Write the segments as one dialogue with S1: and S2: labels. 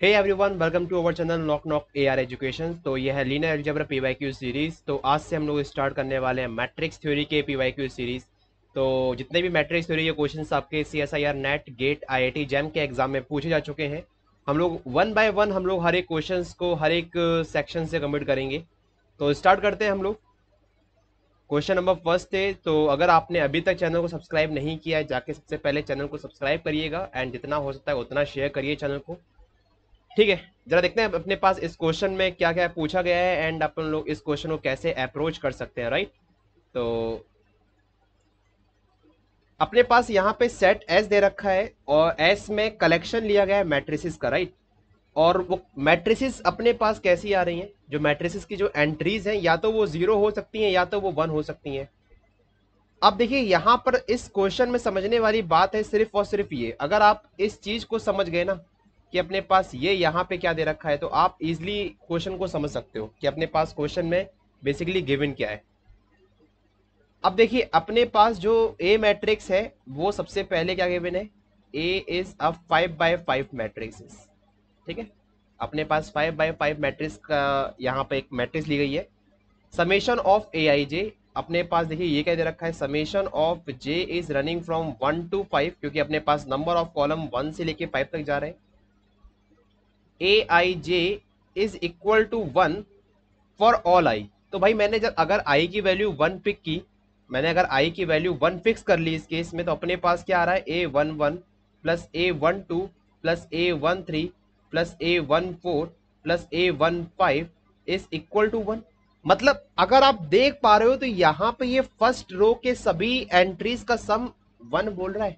S1: Hey everyone welcome to our channel knock knock AR education तो यह है Leena algebra PYQ series तो आज से हम लोग स्टार्ट करने वाले हैं मैट्रिक्स थ्योरी के पीवाईक्यू सीरीज़ तो जितने भी मैट्रिक्स थ्योरी के क्वेश्चंस आपके C S I R NET GATE I I JAM के एग्ज़ाम में पूछे जा चुके हैं, हम लोग वन बाय वन हम लोग हर एक क्वेश्चन को हर एक सेक्शन से कंप्लीट करेंगे. तो स्टार्ट करते हैं हम लोग. क्वेश्चन नंबर फ़र्स्ट है तो अगर आपने अभी तक चैनल को सब्सक्राइब नहीं किया है, जाके सबसे पहले चैनल को सब्सक्राइब करिएगा एंड जितना हो सकता है उतना शेयर करिए चैनल को. ठीक है, जरा देखते हैं अपने पास इस क्वेश्चन में क्या क्या पूछा गया है एंड अपन लोग इस क्वेश्चन को कैसे अप्रोच कर सकते हैं राइट तो अपने पास यहाँ पे सेट एस दे रखा है और एस में कलेक्शन लिया गया है मैट्रिसिस का राइट और वो मैट्रिसिस अपने पास कैसी आ रही हैं? जो मैट्रिसिस की जो एंट्रीज हैं, या तो वो ज़ीरो हो सकती हैं, या तो वो वन हो सकती हैं। अब देखिए, यहाँ पर इस क्वेश्चन में समझने वाली बात है सिर्फ़ और सिर्फ़ ये। अगर आप इस चीज़ को समझ गए ना कि अपने पास ये यहाँ पे क्या दे रखा है तो आप इजिली क्वेश्चन को समझ सकते हो कि अपने पास क्वेश्चन में बेसिकली गिवन क्या है। अब देखिए, अपने पास जो ए मैट्रिक्स है, वो सबसे पहले क्या गिवन है? A is a five by five matrix ठीक है? अपने पास फाइव बाय फाइव मैट्रिक्स का यहाँ पे एक मैट्रिक्स ली गई है। समेशन ऑफ़ ए आई जे अपने पास देखिए ये क्या दे रखा है? Summation of J is running from one to five क्योंकि अपने पास नंबर ऑफ़ कॉलम वन से लेके फाइव तक जा रहे हैं। A I J is equal to one for all I तो भाई मैंने जब अगर आई की वैल्यू वन पिक की, मैंने अगर आई की वैल्यू वन फिक्स कर ली इस केस में तो अपने पास क्या आ रहा है? A one one plus A one two plus A one three plus A one four plus A one five is equal to one मतलब अगर आप देख पा रहे हो तो यहाँ पे ये फ़र्स्ट रो के सभी एंट्रीज का सम वन बोल रहा है।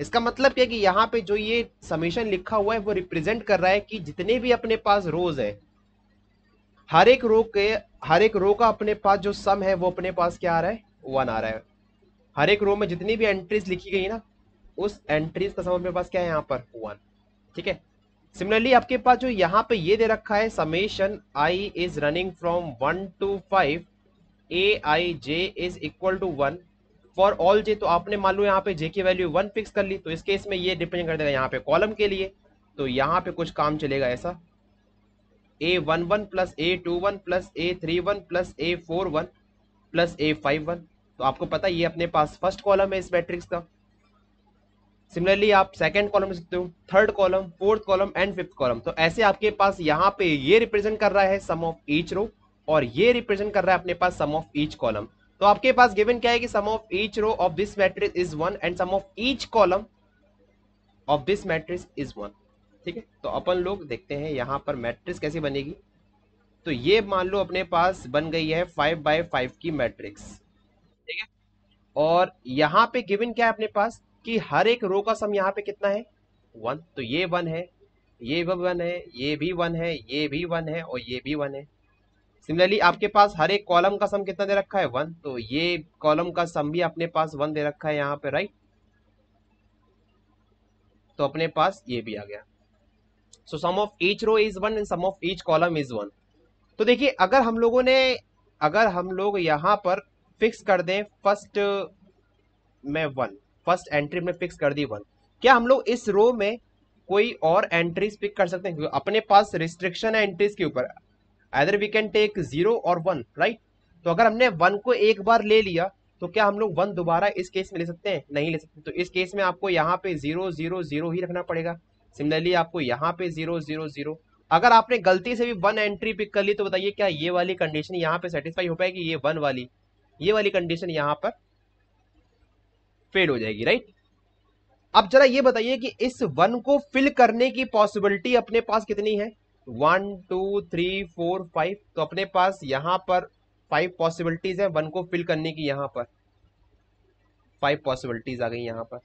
S1: इसका मतलब क्या कि यहाँ पे जो ये समीशन लिखा हुआ है, वो रिप्रेजेंट कर रहा है कि जितने भी अपने पास रोज है, हर एक रो के, हर एक रो का अपने पास जो सम है, वो अपने पास क्या आ रहा है? वन आ रहा है। हर एक रो में जितनी भी एंट्रीज लिखी गई ना, उस एंट्रीज का सम अपने पास क्या है? यहाँ पर वन ठीक है? सिमिलरली आपके पास जो यहाँ पे ये दे रखा है summation I is running from one to five A I J is equal to one for all J तो आपने मान लो यहाँ पे जे की वैल्यू वन फिक्स कर ली तो इस केस में ये डिपेंड कर देगा यहाँ पे कॉलम के लिए। तो यहाँ पे कुछ काम चलेगा ऐसा। A one one plus A two one plus A three one plus A four one plus A five one तो आपको पता ये अपने पास फ़र्स्ट कॉलम है इस मैट्रिक्स का। सिमिलरली आप सेकंड कॉलम सकते हो third column fourth column and fifth column तो ऐसे आपके पास यहाँ पे ये रिप्रेजेंट कर रहा है सम ऑफ़ ईच रो और ये रिप्रेजेंट कर रहा है अपने पास सम ऑफ़ ईच कॉलम तो आपके पास गिवन क्या है कि sum of each row of this matrix is one and sum of each column of this matrix is one ठीक है? तो अपन लोग देखते हैं यहाँ पर मैट्रिक्स कैसे बनेगी। तो ये मान लो अपने पास बन गई है फाइव बाय फाइव की मैट्रिक्स ठीक है? और यहाँ पे गिवन क्या है अपने पास? कि हर एक रो का सम यहाँ पे कितना है? वन तो ये वन है, ये भी वन है, ये भी वन है, ये भी वन है और ये भी वन है। सिमिलरली आपके पास हर एक कॉलम का सम कितना दे रखा है? वन तो ये कॉलम का सम भी अपने पास वन दे रखा है यहाँ पे राइट तो अपने पास ये भी आ गया। So sum of each row is one and sum of each column is one तो देखिए, अगर हम लोगों ने, अगर हम लोग यहाँ पर फिक्स कर दें फ़र्स्ट में वन फ़र्स्ट एंट्री में फिक्स कर दी वन क्या हम लोग इस रो में कोई और एंट्रीज पिक कर सकते हैं? अपने पास रिस्ट्रिक्शन है एंट्रीज के ऊपर। Either we can take zero और वन राइट तो अगर हमने वन को एक बार ले लिया तो क्या हम लोग वन दोबारा इस केस में ले सकते हैं? नहीं ले सकते। तो इस केस में आपको यहाँ पे ज़ीरो ज़ीरो ज़ीरो ही रखना पड़ेगा। सिमिलरली आपको यहाँ पे ज़ीरो ज़ीरो ज़ीरो अगर आपने गलती से भी वन एंट्री पिक कर ली तो बताइए क्या ये वाली कंडीशन यहाँ पे सेटिस्फाई हो पाएगी? ये वन वाली। ये वाली कंडीशन यहाँ पर फेल हो जाएगी राइट अब जरा ये बताइए कि इस वन को फिल करने की पॉसिबिलिटी अपने पास कितनी है? One two three four five तो अपने पास यहाँ पर फाइव पॉसिबिलिटीज है वन को फिल करने की यहाँ पर। फाइव पॉसिबिलिटीज आ गई यहाँ पर।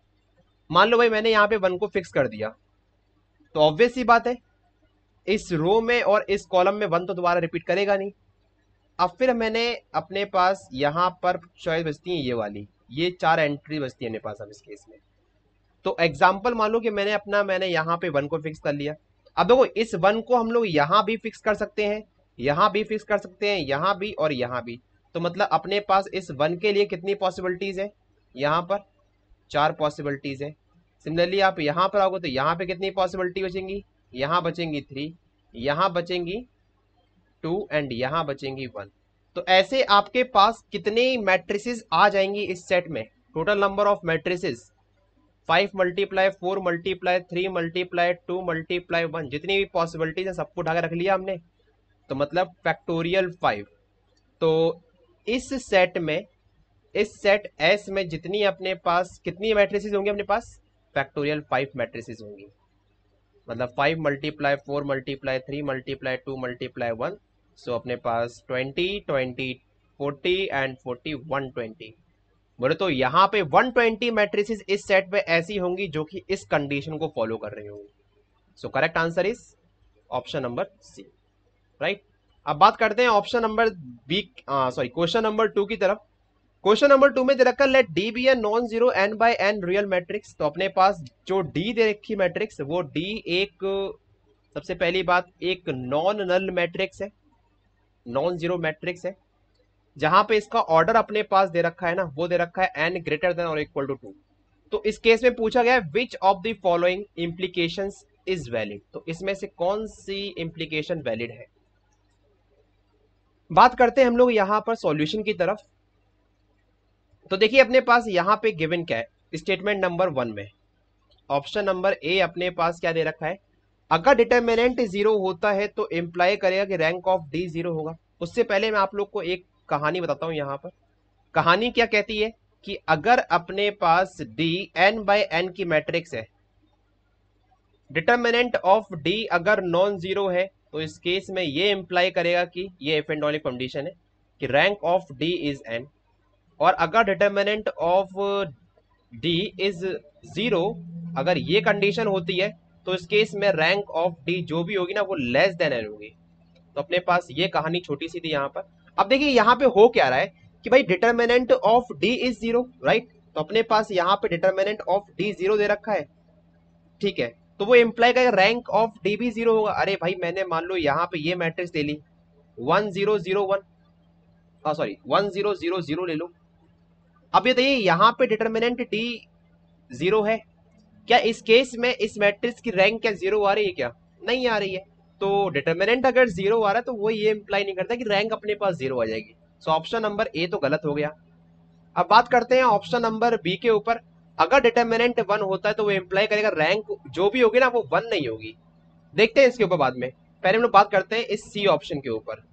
S1: मान लो भाई, मैंने यहाँ पे वन को फिक्स कर दिया। तो ऑब्वियस ही बात है, इस रो में और इस कॉलम में वन तो दोबारा रिपीट करेगा नहीं। अब फिर मैंने अपने पास यहाँ पर चॉइस बचती है, ये वाली। ये चार एंट्री बचती है मेरे पास अब इस केस में। तो एग्ज़ाम्पल मान लो कि मैंने अपना, मैंने यहाँ पे वन को फिक्स कर लिया। अब देखो, इस वन को हम लोग यहाँ भी फिक्स कर सकते हैं, यहाँ भी फिक्स कर सकते हैं, यहाँ भी और यहाँ भी। तो मतलब अपने पास इस वन के लिए कितनी पॉसिबिलिटीज है? यहाँ पर चार पॉसिबिलिटीज है। सिमिलरली आप यहाँ पर आओगे तो यहाँ पे कितनी पॉसिबिलिटी बचेंगी? यहाँ बचेंगी थ्री यहाँ बचेंगी टू एंड यहाँ बचेंगी वन तो ऐसे आपके पास कितने मैट्रिसेस आ जाएँगी इस सेट में? Total number of matrices five multiply, four multiply, three multiply, two multiply, one. जितनी भी पॉसिबिलिटीज है, सबको उठा रख लिया हमने। तो मतलब फैक्टोरियल फाइव तो इस सेट में, इस सेट एस में जितनी अपने पास, कितनी मैट्रिसेस होंगी अपने पास? फैक्टोरियल फाइव मैट्रिसेस होंगी। मतलब five multiply four multiply three multiply two multiply one so अपने पास twenty twenty forty and forty one twenty बोले तो यहाँ पे 120 मैट्रिसेस इस सेट पे ऐसी होंगी जो कि इस कंडीशन को फॉलो कर रही होंगी। So correct answer is option number C right अब बात करते हैं option number B sorry question number two की तरफ़। क्वेश्चन नंबर टू में दे रखा let D be an non zero N by N real matrix तो अपने पास जो डी दे रखी मैट्रिक्स वो डी एक, सबसे पहली बात, एक नॉन नल मैट्रिक्स है। नॉन ज़ीरो मैट्रिक्स है। जहाँ पे इसका ऑर्डर अपने पास दे रखा है ना, वो दे रखा है एन ग्रेटर देन और इक्वल टू टू तो इस केस में पूछा गया which of the following implication is valid तो इसमें से कौन सी इंप्लीकेशन वैलिड है? बात करते हैं हम लोग यहाँ पर सॉल्यूशन की तरफ़। तो देखिए, अपने पास यहाँ पे गिवन क्या है? स्टेटमेंट नंबर वन में। ऑप्शन नंबर ए अपने पास क्या दे रखा है? अगर डिटर्मिनेंट ज़ीरो होता है तो इंप्लाई करेगा कि रैंक ऑफ़ डी ज़ीरो होगा। उससे पहले मैं आप लोग को एक कहानी बताता हूँ यहाँ पर। कहानी क्या कहती है कि अगर अपने पास डी एन बाय एन की मैट्रिक्स है डिटर्मिनेंट ऑफ़ डी अगर नॉन ज़ीरो है तो इस केस में ये इंप्लाई करेगा कि ये एफ़ एंड वाली कंडीशन है कि rank of D is N और अगर determinant of D is zero अगर ये कंडीशन होती है तो इस केस में रैंक ऑफ़ डी जो भी होगी ना, वो लेस देन एन होगी। तो अपने पास ये कहानी छोटी सी थी यहाँ पर। अब देखिए यहाँ पे हो क्या रहा है कि भाई determinant of D is zero right तो अपने पास यहाँ पे डिटर्मिनेंट ऑफ़ डी ज़ीरो दे रखा है। ठीक है? तो वो इंप्लाई करेगा रैंक ऑफ़ डी भी ज़ीरो होगा। अरे भाई मैंने मान लो यहाँ पे ये मैट्रिक्स ले ली। वन ज़ीरो ज़ीरो वन हाँ sorry one zero zero zero ले लो। अब ये देखिए यहाँ पे डिटर्मिनेंट डी ज़ीरो है। क्या इस केस में इस मैट्रिक्स की रैंक क्या ज़ीरो आ रही है क्या? नहीं आ रही है। तो डिटर्मिनेंट अगर ज़ीरो आ रहा है तो वो ये इंप्लाई नहीं करता कि रैंक अपने पास ज़ीरो आ जाएगी। सो ऑप्शन नंबर ए तो गलत हो गया। अब बात करते हैं ऑप्शन नंबर बी के ऊपर। अगर डिटर्मिनेंट वन होता है तो वो इंप्लाई करेगा रैंक जो भी होगी ना, वो वन नहीं होगी। देखते हैं इसके ऊपर बाद में। पहले हम लोग बात करते हैं इस सी ऑप्शन के ऊपर।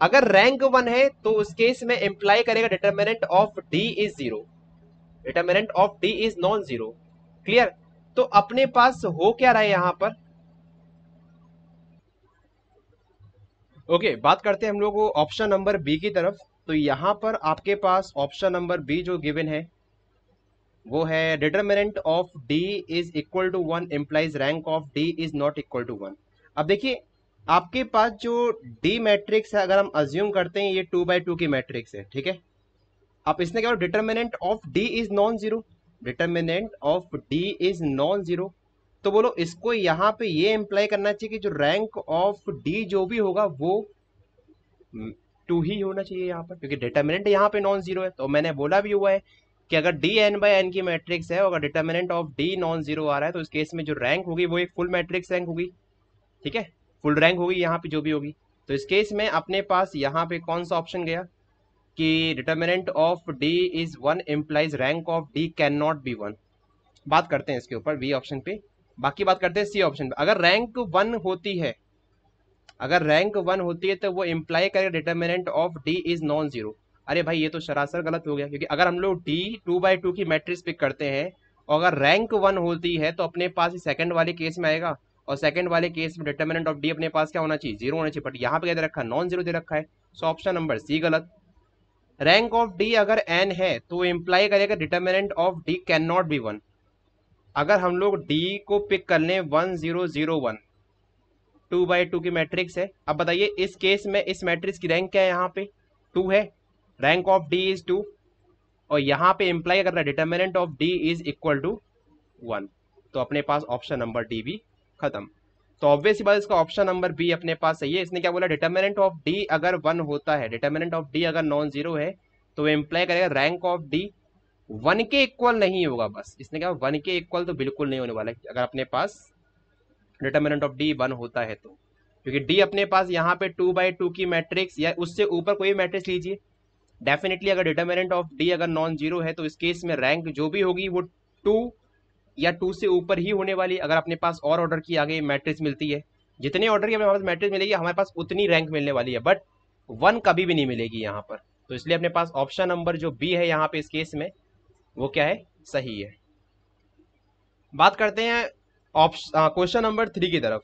S1: अगर रैंक वन है तो उस केस में इंप्लाई करेगा determinant of D is zero determinant of D is non zero clear तो अपने पास हो क्या रहा है यहाँ पर? ओके, बात करते हैं हम लोग ऑप्शन नंबर बी की तरफ़। तो यहाँ पर आपके पास ऑप्शन नंबर बी जो गिवन है, वो है determinant of D is equal to one implies rank of D is not equal to one अब देखिए, आपके पास जो डी मैट्रिक्स है, अगर हम अज्यूम करते हैं, ये टू बाई टू की मैट्रिक्स है, ठीक है? अब इसने क्या determinant of D is non zero determinant of D is non zero तो बोलो, इसको यहाँ पे ये इंप्लाई करना चाहिए कि जो रैंक ऑफ़ डी जो भी होगा, वो टू ही होना चाहिए यहाँ पर, क्योंकि डिटर्मिनेंट यहाँ पे नॉन ज़ीरो है। तो मैंने बोला भी हुआ है कि अगर डी एन बाई एन की मैट्रिक्स है, अगर determinant of D non zero आ रहा है तो इस केस में जो रैंक होगी, वो एक फुल मैट्रिक्स रैंक होगी। ठीक है? फुल रैंक होगी यहाँ पे जो भी होगी। तो इस केस में अपने पास यहाँ पे कौन सा ऑप्शन गया? कि determinant of D is one implies rank of D can not be one बात करते हैं इसके ऊपर बी ऑप्शन पे। बाकी बात करते हैं सी ऑप्शन अगर रैंक वन होती है, अगर रैंक वन होती है तो वो इंप्लाई करेगा determinant of D is non zero अरे भाई, ये तो सरासर गलत हो गया, क्योंकि अगर हम लोग डी टू बाई टू की मैट्रिक्स पिक करते हैं, और अगर रैंक वन होती है तो अपने पास सेकंड वाले केस में आएगा, और सेकंड वाले केस में डिटर्मिनेंट ऑफ़ डी अपने पास क्या होना चाहिए? ज़ीरो होना चाहिए बट यहाँ पे क्या दे रखा है? नॉन ज़ीरो दे रखा है। सो ऑप्शन नंबर सी गलत। रैंक ऑफ़ डी अगर एन है तो इंप्लाई करेगा determinant of D can not be one अगर हम लोग डी को पिक कर लें one zero zero one two by two की मैट्रिक्स है, अब बताइए इस केस में इस मैट्रिक्स की रैंक क्या है यहाँ पे? टू है। Rank of D is two और यहाँ पे इंप्लाई कर रहा है determinant of D is equal to one तो अपने पास ऑप्शन नंबर डी भी खत्म। तो ऑब्वियस बात इसका ऑप्शन नंबर बी अपने पास सही है। इसने क्या बोला? डिटर्मिनेंट ऑफ़ डी अगर वन होता है डिटर्मिनेंट ऑफ़ डी अगर नॉन ज़ीरो है तो इंप्लाई करेगा रैंक ऑफ़ डी वन के इक्वल नहीं होगा बस। इसने कहा वन के इक्वल तो बिल्कुल नहीं होने वाला अगर अपने पास डिटर्मिनेंट ऑफ़ डी वन होता है तो। क्योंकि डी अपने पास यहाँ पे टू बाई टू की मैट्रिक्स या उससे ऊपर कोई मैट्रिक्स लीजिए। डेफिनेटली अगर डिटर्मिनेंट ऑफ़ डी अगर नॉन ज़ीरो है तो इस केस में रैंक जो भी होगी वो टू या टू से ऊपर ही होने वाली, अगर अपने पास और ऑर्डर की आगे मैट्रिक्स मिलती है। जितने ऑर्डर की हमारे पास मैट्रिक्स मिलेगी, हमारे पास उतनी रैंक मिलने वाली है बट वन कभी भी नहीं मिलेगी यहाँ पर। तो इसलिए अपने पास ऑप्शन नंबर जो बी है यहाँ पे इस केस में वो क्या है? सही है। बात करते हैं ऑप्शन क्वेश्चन नंबर थ्री की तरफ़।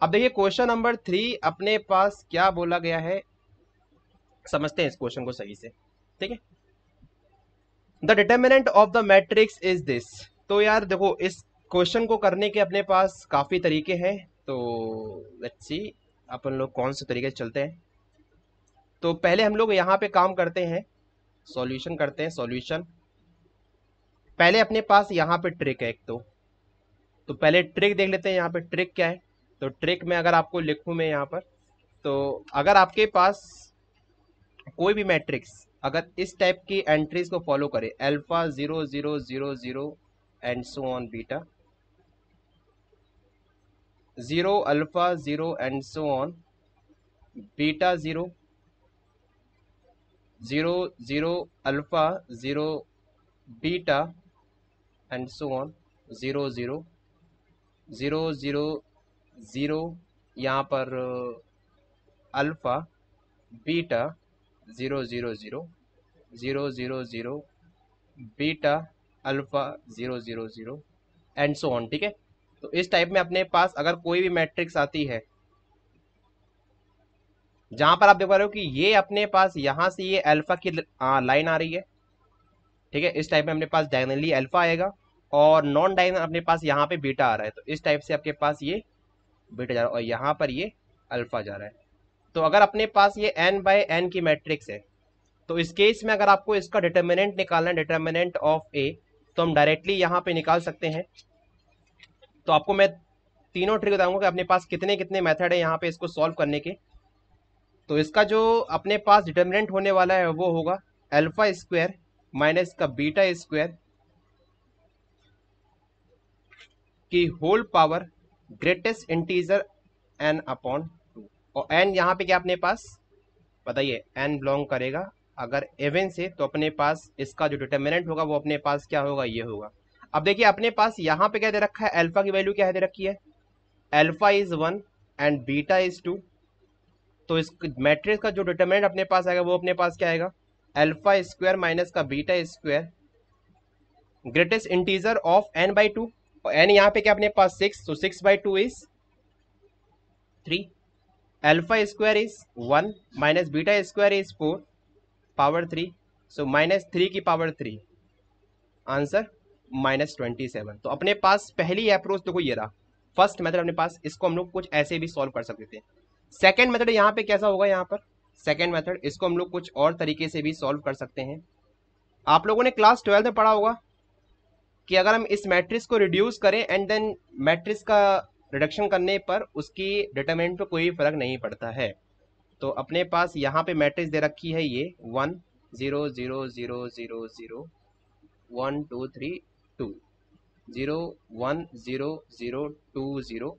S1: अब देखिए क्वेश्चन नंबर थ्री अपने पास क्या बोला गया है? समझते हैं इस क्वेश्चन को सही से। ठीक है? The determinant of the matrix is this तो यार देखो, इस क्वेश्चन को करने के अपने पास काफ़ी तरीके हैं। तो लेट्स सी अपन लोग कौन से तरीके चलते हैं? तो पहले हम लोग यहाँ पे काम करते हैं। सॉल्यूशन करते हैं सॉल्यूशन पहले अपने पास यहाँ पे ट्रिक है एक तो। तो पहले ट्रिक देख लेते हैं यहाँ पे ट्रिक क्या है। तो ट्रिक में अगर आपको लिखूँ मैं यहाँ पर तो अगर आपके पास कोई भी मैट्रिक्स अगर इस टाइप की एंट्रीज को फॉलो करे alpha zero zero zero zero and so on beta zero alpha zero and so on beta zero zero zero alpha zero beta and so on zero zero zero zero zero यहाँ पर alpha beta zero zero zero zero zero zero beta alpha zero zero zero and so on ठीक है? तो इस type में अपने पास अगर कोई भी मैट्रिक्स आती है, जहाँ पर आप देख पा रहे हो कि ये अपने पास यहाँ से ये अल्फ़ा की लाइन आ रही है, ठीक है? इस टाइप में अपने पास डायगनली अल्फ़ा आएगा। और नॉन डायगनल अपने पास यहाँ पे बीटा आ रहा है तो इस टाइप से आपके पास ये बीटा जा रहा है और यहाँ पर ये अल्फ़ा जा रहा है। तो अगर अपने पास ये एन बाय एन की मैट्रिक्स है तो इस केस में अगर आपको इसका डिटर्मिनेंट निकालना है डिटर्मिनेंट ऑफ़ ए तो हम डायरेक्टली यहाँ पे निकाल सकते हैं। तो आपको मैं तीनों ट्रिक बताऊँगा कि अपने पास कितने कितने मेथड है यहाँ पे इसको सॉल्व करने के। तो इसका जो अपने पास डिटर्मिनेंट होने वाला है, वो होगा अल्फ़ा स्क्वायर माइनस का बीटा स्क्वायर की whole power greatest integer N upon two और एन यहाँ पे क्या अपने पास? बताइए एन बिलोंग करेगा। अगर एवन से तो अपने पास इसका जो डिटर्मिनेंट होगा, वो अपने पास क्या होगा? ये होगा। अब देखिए, अपने पास यहाँ पे क्या दे रखा है? अल्फ़ा की वैल्यू क्या दे रखी है? Alpha is one and beta is two तो इस मैट्रिक्स का जो डिटर्मिनेंट अपने पास आएगा, वो अपने पास क्या आएगा? अल्फ़ा स्क्वायर माइनस का beta square greatest integer of N by two N यहाँ पे क्या अपने पास सिक्स तो six by two is three alpha square is one minus beta square is four power three so minus three की power three answer minus twenty seven तो अपने पास पहली अप्रोच देखो ये रहा। फ़र्स्ट मेथड अपने पास इसको हम लोग कुछ ऐसे भी सॉल्व कर सकते थे। सेकेंड मेथड यहाँ पे कैसा होगा यहाँ पर? सेकेंड मेथड इसको हम लोग कुछ और तरीके से भी सॉल्व कर सकते हैं। आप लोगों ने क्लास ट्वेल्थ में पढ़ा होगा। कि अगर हम इस मैट्रिक्स को रिड्यूस करें एंड देन मैट्रिक्स का रिडक्शन करने पर उसकी डिटर्मिनेंट पर कोई फ़र्क नहीं पड़ता है। तो अपने पास यहाँ पे मैट्रिक्स दे रखी है ये one zero zero zero zero zero one two three two zero one zero zero two zero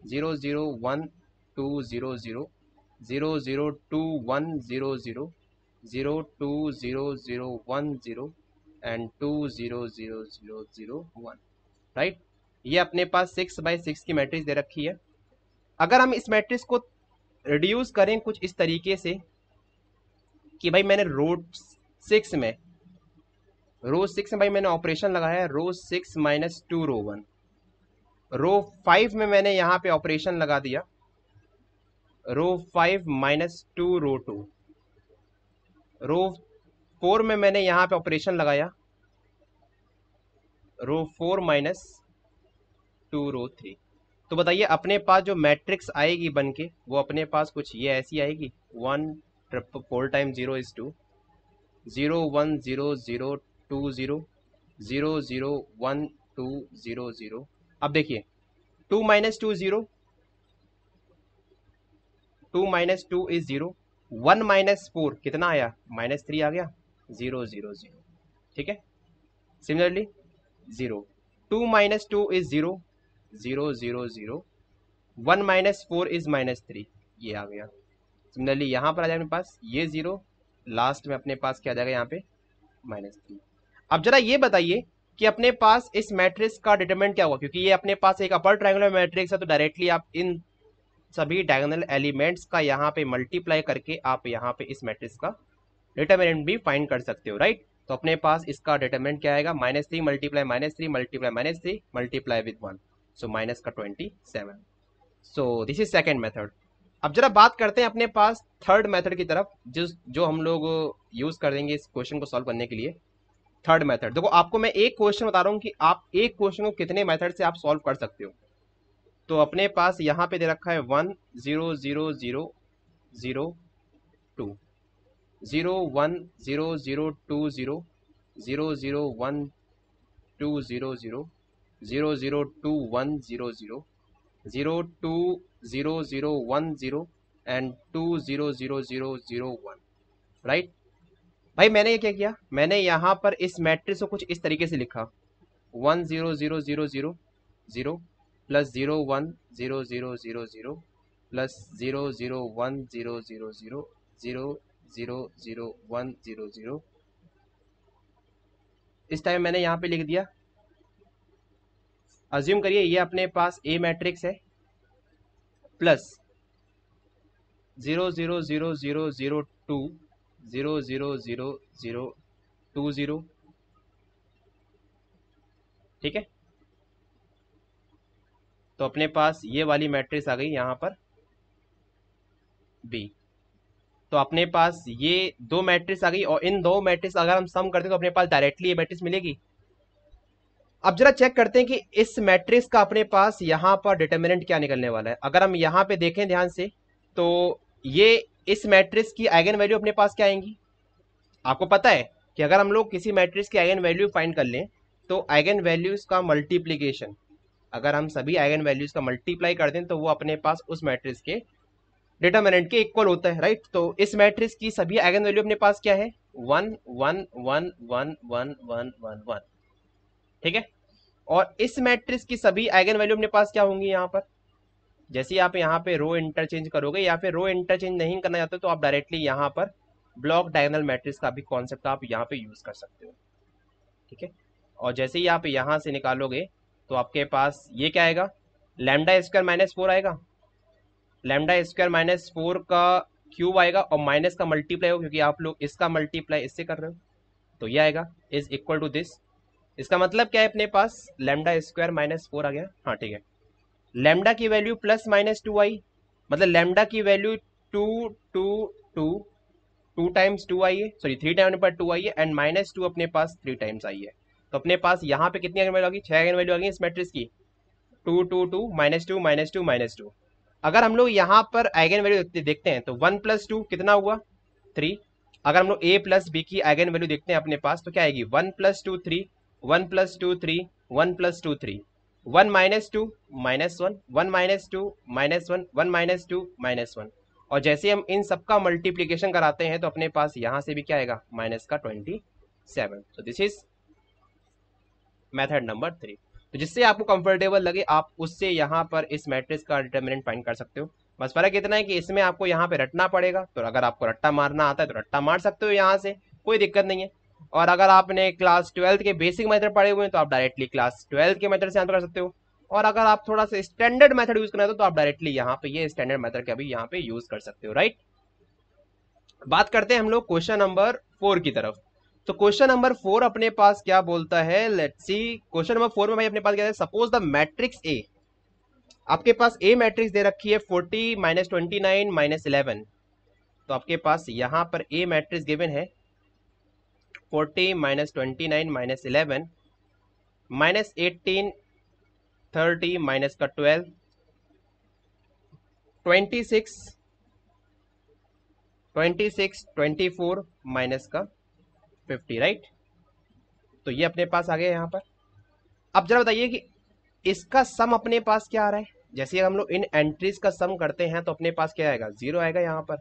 S1: zero zero one two zero zero zero zero two one zero zero zero two zero zero one zero and two zero zero zero zero one right ये अपने पास six by six की matrix दे रखी है। अगर हम इस मैट्रिक्स को रिड्यूस करें कुछ इस तरीके से कि भाई मैंने रो सिक्स में रो सिक्स में भाई मैंने ऑपरेशन लगाया row six minus two row one row five में मैंने यहाँ पे ऑपरेशन लगा दिया। Row five minus two row two row four में मैंने यहाँ पे ऑपरेशन लगाया। Row four minus two row three तो बताइए, अपने पास जो मैट्रिक्स आएगी बन के वो अपने पास कुछ ये ऐसी आएगी? One triple four time zero is two zero one zero zero two zero zero zero one two zero zero अब देखिए two minus two zero two minus two is zero one minus four कितना आया? Minus three आ गया। Zero zero zero. ठीक है? Similarly zero. Two minus two is zero zero zero zero. One minus four is minus three. ये आ गया। Similarly यहाँ पर आ जाएगा अपने पास, ये ज़ीरो। लास्ट में अपने पास क्या आ जाएगा यहाँ पे? माइनस थ्री अब जरा ये बताइए कि अपने पास इस मैट्रिक्स का डिटरमेंट क्या हुआ? क्योंकि ये अपने पास एक अपर ट्रायंगुलर मैट्रिक्स है तो डायरेक्टली आप इन सभी डायगोनल एलिमेंट्स का यहाँ पे मल्टीप्लाई करके आप यहाँ पे इस मैट्रिक्स का डिटरमिनेंट भी फाइंड कर सकते हो राइट तो अपने पास इसका डिटरमिनेंट क्या आएगा? Minus three multiply minus three multiply minus three multiply with one so minus का twenty seven so this is second method अब जरा बात करते हैं अपने पास थर्ड मेथड की तरफ़, जिस, जो हम लोग यूज़ कर देंगे इस क्वेश्चन को सॉल्व करने के लिए. थर्ड मेथड देखो, आपको मैं एक क्वेश्चन बता रहा हूँ कि आप एक क्वेश्चन को कितने मेथड से आप सॉल्व कर सकते हो? तो अपने पास यहाँ पे दे रखा है one zero zero zero zero two zero one zero zero two zero zero zero one two zero zero zero zero two one zero zero zero two zero zero one zero and two zero zero zero zero one right भाई मैंने ये क्या किया मैंने यहाँ पर इस matrix को कुछ इस तरीके से लिखा one zero zero zero zero zero plus zero one zero zero zero zero plus zero zero one zero zero zero zero zero zero one zero zero इस टाइम मैंने यहाँ पे लिख दिया। अज्यूम करिए ये अपने पास ए मैट्रिक्स है। Plus zero zero zero zero zero two zero zero zero zero two zero ठीक है? तो अपने पास ये वाली मैट्रिक्स आ गई यहाँ पर बी तो अपने पास ये दो मैट्रिक्स आ गई और इन दो मैट्रिक्स अगर हम सम करते हैं तो अपने पास डायरेक्टली ये मैट्रिक्स मिलेगी। अब जरा चेक करते हैं कि इस मैट्रिक्स का अपने पास यहाँ पर डिटर्मिनेंट क्या निकलने वाला है। अगर हम यहाँ पे देखें ध्यान से तो ये इस मैट्रिक्स की आइगन वैल्यू अपने पास क्या आएँगी? आपको पता है कि अगर हम लोग किसी मैट्रिक्स की आइगन वैल्यू फाइंड कर लें तो आइगन वैल्यूज़ का मल्टीप्लीकेशन अगर हम सभी आइगन वैल्यूज़ का मल्टीप्लाई कर दें तो वो अपने पास उस मैट्रिक्स के डिटर्मिनेंट के इक्वल होता है राइट तो इस मैट्रिक्स की सभी आइगन वैल्यू अपने पास क्या है? One one one one one one one one. ठीक है? और इस मैट्रिक्स की सभी आइगन वैल्यू अपने पास क्या होंगी यहाँ पर? जैसे आप यहाँ पे रो इंटरचेंज करोगे या फिर रो इंटरचेंज नहीं करना चाहते तो आप डायरेक्टली यहाँ पर ब्लॉक डायगनल मैट्रिक्स का भी कॉन्सेप्ट आप यहाँ पे यूज़ कर सकते हो। ठीक है? और जैसे ही आप यहाँ से निकालोगे तो आपके पास ये क्या आएगा? लेमडा स्क्वायर माइनस फोर आएगा। लेमडा स्क्वायर माइनस फोर का क्यूब आएगा और माइनस का मल्टीप्लाई हो क्योंकि आप लोग इसका मल्टीप्लाई इससे कर रहे हो। तो ये आएगा, इज़ इक्वल टू दिस। इसका मतलब क्या है अपने पास? लेमडा स्क्वायर माइनस फोर आ गया। हाँ ठीक है। लेमडा की value plus minus two i मतलब लेमडा की value two two two two times two i है। सॉरी थ्री टाइम पर टू आई है एंड माइनस टू अपने पास थ्री टाइम्स आई है। तो अपने पास यहाँ पे कितनी आइगन वैल्यू आ गई? छह आइगन वैल्यू आ गई इस मैट्रिक्स की। Two two two minus two minus two minus two अगर हम लोग यहाँ पर आइगन वैल्यू देखते हैं तो वन प्लस टू कितना हुआ? थ्री। अगर हम लोग ए प्लस बी की आइगन वैल्यू देखते हैं अपने पास तो क्या आएगी? One plus two three, one plus two three, one plus two three. One minus two, minus one one minus two, minus one one minus two, minus one. और जैसे हम इन सबका मल्टीप्लीकेशन कराते हैं तो अपने पास यहाँ से भी क्या आएगा? माइनस का ट्वेंटी सेवन। तो this is method number three तो जिससे आपको कंफर्टेबल लगे, आप उससे यहाँ पर इस मैट्रिक्स का डिटर्मिनेंट फाइंड कर सकते हो। बस फ़र्क इतना है कि इसमें आपको यहाँ पे रटना पड़ेगा। तो अगर आपको रट्टा मारना आता है तो रट्टा मार सकते हो यहाँ से। कोई दिक्कत नहीं है। और अगर आपने क्लास ट्वेल्थ के बेसिक मेथड पढ़े हुए हैं तो आप डायरेक्टली क्लास ट्वेल्थ के मेथड से आंसर कर सकते हो। और अगर आप थोड़ा सा स्टैंडर्ड मेथड यूज़ करना है तो आप डायरेक्टली यहाँ पे ये स्टैंडर्ड मेथड का भी यहाँ पे यूज़ कर सकते हो राइट बात करते हैं हम लोग क्वेश्चन नंबर फोर की तरफ़। तो क्वेश्चन नंबर फोर अपने पास क्या बोलता है? Let's see question number four में भाई अपने पास क्या है? सपोज़ द मैट्रिक्स ए आपके पास ए मैट्रिक्स दे रखी है forty minus twenty nine minus eleven तो आपके पास यहाँ पर ए मैट्रिक्स गिवन है। Forty minus twenty nine minus eleven minus eighteen thirty minus का twelve twenty six twenty six twenty four minus का फिफ्टी राइट तो ये अपने पास आ गया यहाँ पर। अब जरा बताइए कि इसका सम अपने पास क्या आ रहा है? जैसे हम लोग इन एंट्रीज का सम करते हैं तो अपने पास क्या आएगा? ज़ीरो आएगा यहाँ पर।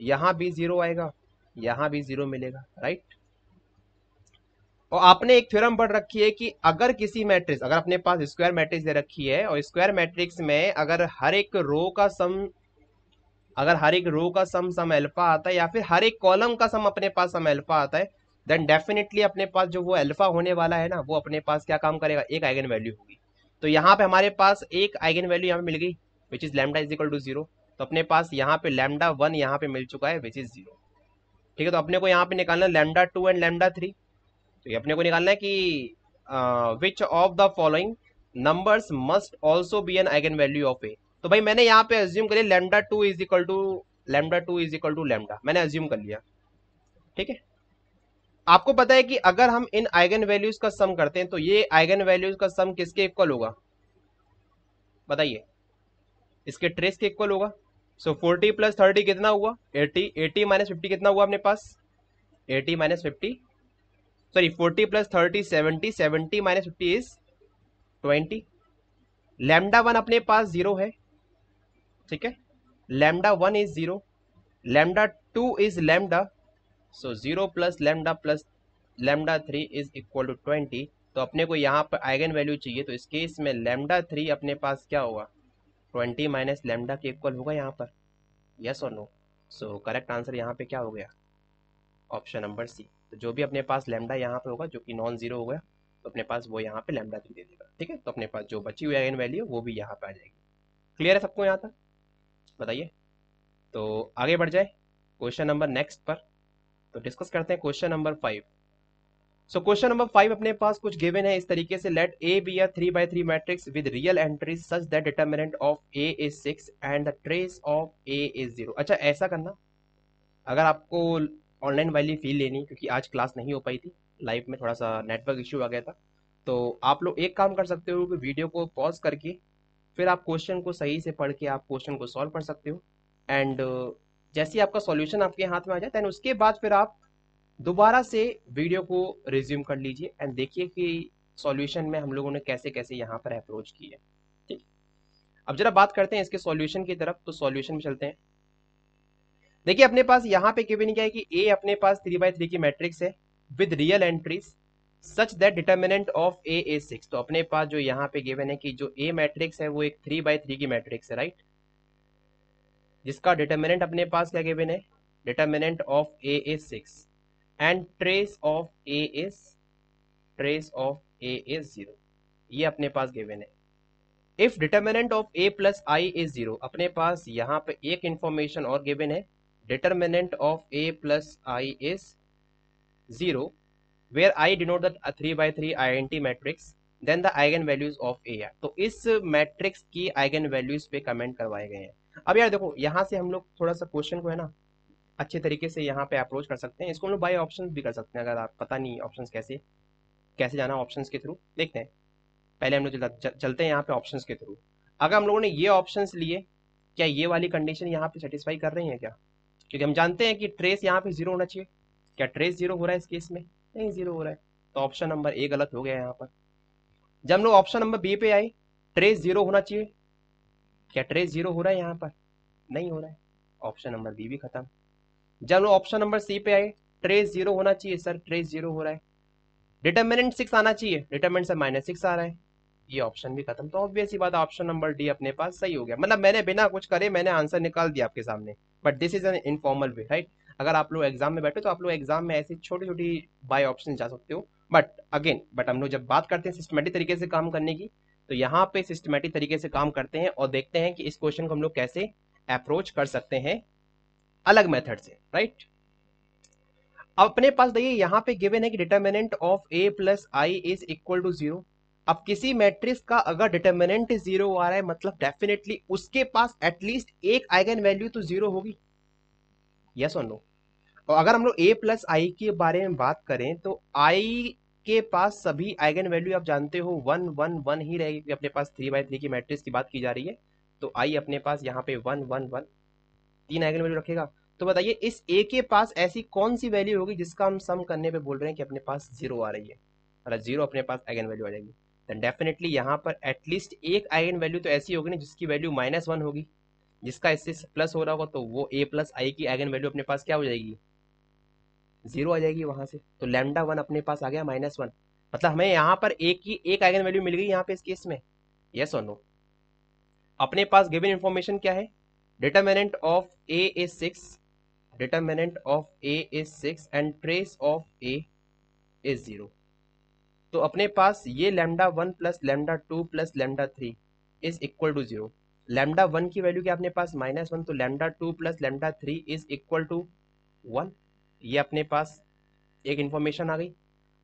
S1: यहाँ भी ज़ीरो आएगा, यहाँ भी ज़ीरो मिलेगा राइट और आपने एक थ्योरम पढ़ रखी है कि अगर किसी मैट्रिक्स अगर अपने पास स्क्वायर मैट्रिक्स दे रखी है, और स्क्वायर मैट्रिक्स में अगर हर एक रो का सम अगर हर एक रो का सम सम अल्फ़ा आता है, या फिर हर एक कॉलम का सम अपने पास सम अल्फ़ा आता है देन डेफिनेटली अपने पास जो वो अल्फ़ा होने वाला है ना, वो अपने पास क्या काम करेगा? एक आइगन वैल्यू होगी। तो यहाँ पे हमारे पास एक आइगन वैल्यू यहाँ पे मिल गई which is lambda is equal to zero तो अपने पास यहाँ पे लैमडा वन यहाँ पे मिल चुका है विच इज़ ज़ीरो ठीक है तो अपने को यहाँ पे निकालना है lambda two and lambda three तो ये अपने को निकालना है कि which of the following numbers must also be an eigen value of A तो भाई मैंने यहाँ पे अज्यूम करिए lambda two is equal to lambda two is equal to lambda मैंने अज्यूम कर लिया। ठीक है? आपको पता है कि अगर हम इन आइगन वैल्यूज़ का सम करते हैं तो ये आइगन वैल्यूज़ का सम किसके इक्वल होगा? बताइए। इसके ट्रेस के इक्वल होगा? सो फोर्टी प्लस थर्टी कितना हुआ? एटी एटी माइनस फिफ्टी कितना हुआ अपने पास? Eighty minus fifty sorry forty plus thirty seventy seventy minus fifty is twenty lambda one अपने पास ज़ीरो है। ठीक है? Lambda one is zero lambda two is lambda so zero plus lambda plus lambda three is equal to twenty तो अपने को यहाँ पर आइगन वैल्यू चाहिए तो इस केस में लेमडा थ्री अपने पास क्या होगा? ट्वेंटी माइनस लेमडा के इक्वल होगा यहाँ पर। यस और नो सो करेक्ट आंसर यहाँ पे क्या हो गया? ऑप्शन नंबर सी तो जो भी अपने पास लेमडा यहाँ पे होगा, जो कि नॉन ज़ीरो हो गया तो अपने पास वो यहाँ पे लेमडा थ्री दे देगा। ठीक है? तो अपने पास जो बची हुई आइगन वैल्यू वो भी यहाँ पे आ जाएगी। क्लियर है सबको यहाँ तक? बताइए। तो आगे बढ़ जाए। क्वेश्चन नंबर नेक्स्ट पर। तो डिस्कस करते हैं question number five so question number five अपने पास कुछ गिवन है, इस तरीके से let A be a three by three matrix with real entries such that determinant of A is six and the trace of A is zero अच्छा ऐसा करना। अगर आपको ऑनलाइन वाली फील लेनी, क्योंकि आज क्लास नहीं हो पाई थी लाइव में थोड़ा सा नेटवर्क इश्यू आ गया था तो आप लोग एक काम कर सकते हो कि वीडियो को पॉज करके, फिर आप क्वेश्चन को सही से पढ़ के आप क्वेश्चन को सॉल्व कर सकते हो एंड जैसे आपका सॉल्यूशन आपके हाथ में आ जाए देन उसके बाद फिर आप दोबारा से वीडियो को रिज्यूम कर लीजिए एंड देखिए कि सॉल्यूशन में हम लोगों ने कैसे कैसे यहाँ पर अप्रोच की है। ठीक? अब जरा बात करते हैं इसके सॉल्यूशन की तरफ़ तो सॉल्यूशन में चलते हैं। देखिए, अपने पास यहाँ पे गिवन क्या है कि ए अपने पास थ्री बाई थ्री की मैट्रिक्स है with real entries such that determinant of A A six तो अपने पास जो यहाँ पे गिवन है कि जो ए मैट्रिक्स है, वो एक थ्री बाई थ्री की मैट्रिक्स है राइट जिसका डिटर्मिनेंट अपने पास क्या गिवन है? Determinant of A is six and trace of A is trace of A is zero ये अपने पास गिवन है। If determinant of A plus I is zero अपने पास यहाँ पे एक इंफॉर्मेशन और गिवन है। Determinant of A plus I is zero where I denote that three by three I N T matrix then the eigen values of A तो इस matrix की आइगन वैल्यूज़ पे कमेंट करवाए गए हैं। अब यार देखो, यहाँ से हम लोग थोड़ा सा क्वेश्चन को है ना, अच्छे तरीके से यहाँ पे अप्रोच कर सकते हैं। इसको हम लोग बाई ऑप्शन भी कर सकते हैं, अगर आप पता नहीं ऑप्शन कैसे कैसे जाना ऑप्शन के थ्रू देखते हैं। पहले हम लोग चलते हैं यहाँ पे ऑप्शन के थ्रू अगर हम लोगों ने ये ऑप्शन लिए, क्या ये वाली कंडीशन यहाँ पे सेटिस्फाई कर रही है क्या? क्योंकि हम जानते हैं कि ट्रेस यहाँ पे ज़ीरो होना चाहिए। क्या ट्रेस ज़ीरो हो रहा है इस केस में? नहीं ज़ीरो हो रहा है। तो ऑप्शन नंबर ए गलत हो गया यहाँ पर। जब हम लोग ऑप्शन नंबर बी पे आए ट्रेस ज़ीरो होना चाहिए। क्या ट्रेस ज़ीरो हो रहा है यहाँ पर? नहीं हो रहा है। ऑप्शन नंबर बी भी खत्म। जब ऑप्शन नंबर सी पे आए ट्रेस ज़ीरो होना चाहिए सर ट्रेस ज़ीरो हो रहा है। डिटर्मिनेंट सिक्स आना चाहिए। डिटर्मिनेंट से माइनस सिक्स आ रहा है। ये ऑप्शन भी खत्म। तो ऑब्वियस ही बात ऑप्शन नंबर डी अपने पास सही हो गया। मतलब मैंने बिना कुछ करे, मैंने आंसर निकाल दिया आपके सामने। But this is an informal way right अगर आप लोग एग्ज़ाम में बैठे तो आप लोग एग्ज़ाम में ऐसी छोटी छोटी बाय ऑप्शन जा सकते हो। बट अगेन बट हम लोग जब बात करते हैं सिस्टमेटिक तरीके से काम करने की तो यहाँ पे सिस्टमेटिक तरीके से काम करते हैं और देखते हैं कि इस क्वेश्चन को हम लोग कैसे अप्रोच कर सकते हैं अलग मेथड से राइट अब अपने पास देखिए, यहाँ पे गिवन है कि determinant of A plus I is equal to zero अब किसी मैट्रिक्स का अगर डिटर्मिनेंट ज़ीरो आ रहा है मतलब डेफिनेटली उसके पास एटलीस्ट एक आइगन वैल्यू तो ज़ीरो होगी। यस और नो और अगर हम लोग ए प्लस आई के बारे में बात करें तो आई के पास सभी आइगन वैल्यू आप जानते हो वन वन वन ही रहेगी अपने पास थ्री बाई थ्री की मैट्रिक्स की बात की जा रही है। तो आई अपने पास यहाँ पे वन वन वन तीन आइगन वैल्यू रखेगा। तो बताइए, इस ए के पास ऐसी कौन सी वैल्यू होगी जिसका हम सम करने पे बोल रहे हैं कि अपने पास ज़ीरो आ रही है? मतलब ज़ीरो अपने पास आइगन वैल्यू आ जाएगी देन डेफिनेटली यहाँ पर एटलीस्ट एक आइगन वैल्यू तो ऐसी होगी ना जिसकी वैल्यू माइनस वन होगी। जिसका इससे प्लस हो रहा होगा तो वो ए प्लस आई की आइगन वैल्यू अपने पास क्या हो जाएगी? ज़ीरो आ जाएगी वहाँ से। तो लैमडा वन अपने पास आ गया माइनस वन मतलब हमें यहाँ पर एक ही, एक आइगन वैल्यू मिल गई यहाँ पे इस केस में। यस और नो अपने पास गिवन इन्फॉर्मेशन क्या है? Determinant of A is six determinant of A is six and trace of A is zero तो अपने पास ये lambda one plus lambda two plus lambda three is equal to zero lambda one की value क्या अपने पास? Minus one तो lambda two plus lambda three is equal to one ये अपने पास एक इंफॉर्मेशन आ गई।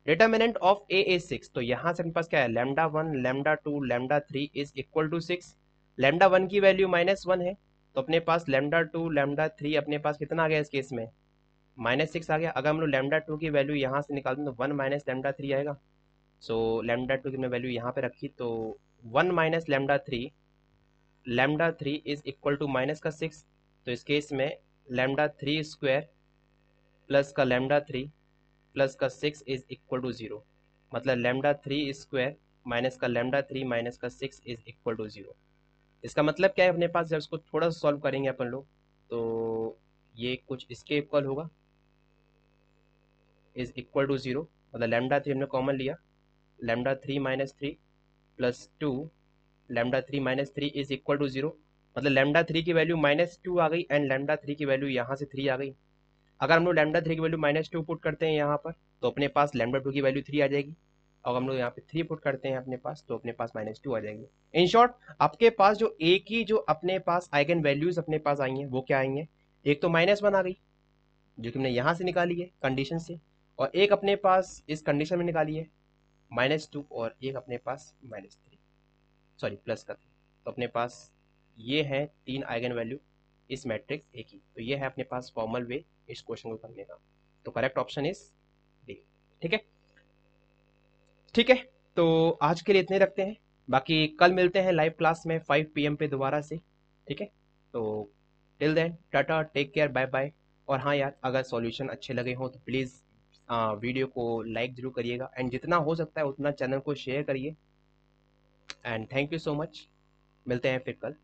S1: Determinant of A is six तो यहाँ से अपने पास क्या है? Lambda one lambda two lambda three is equal to six lambda one की वैल्यू माइनस वन है तो अपने पास लेमडा टू लेमडा थ्री अपने पास कितना आ गया इस केस में? माइनस सिक्स आ गया। अगर हम लोग लेमडा टू की वैल्यू यहाँ से निकालते हैं तो वन माइनस लेमडा थ्री आएगा। सो लेमडा टू की वैल्यू यहाँ पे रखी तो one minus lambda three lambda three is equal to minus का सिक्स तो इस केस में लेमडा थ्री स्क्वायर प्लस का लेमडा थ्री प्लस का six is equal to zero. मतलब लेमडा थ्री स्क्वायर माइनस का लेमडा थ्री माइनस का six is equal to zero. इसका मतलब क्या है अपने पास? जब इसको थोड़ा सॉल्व करेंगे अपन लोग तो ये कुछ इसके इक्वल होगा। Is equal to zero. मतलब लेमडा थ्री हमने कॉमन लिया। Lambda three minus three plus two lambda three minus three is equal to zero. मतलब लेमडा थ्री की वैल्यू माइनस टू आ गई, एंड लेमडा थ्री की वैल्यू यहाँ से थ्री आ गई। अगर हम लोग लैमडा थ्री की वैल्यू माइनस टू पुट करते हैं यहाँ पर तो अपने पास लैमडा टू की वैल्यू थ्री आ जाएगी। और हम लोग यहाँ पे थ्री पुट करते हैं अपने पास तो अपने पास माइनस टू आ जाएँगे। इन शॉर्ट आपके पास जो एक ही जो अपने पास आइगन वैल्यूज़ अपने पास आई हैं, वो क्या आई हैं? एक तो माइनस वन आ गई, जो कि हमने यहाँ से निकाली है कंडीशन से। और एक अपने पास इस कंडीशन में निकाली है माइनस टू और एक अपने पास माइनस थ्री सॉरी प्लस का तो अपने पास ये है तीन आइगन वैल्यू इस मैट्रिक्स एक ही तो ये है अपने पास फॉर्मल वे इस क्वेश्चन को करने का। तो करेक्ट ऑप्शन इज़ डी ठीक है? ठीक है? तो आज के लिए इतने रखते हैं। बाकी कल मिलते हैं लाइव क्लास में 5 पीएम पे दोबारा से। ठीक है? तो till then tata take care bye bye और हाँ यार, अगर सॉल्यूशन अच्छे लगे हों तो प्लीज़ वीडियो को लाइक ज़रूर करिएगा। एंड जितना हो सकता है उतना चैनल को शेयर करिए। And thank you so much मिलते हैं फिर कल।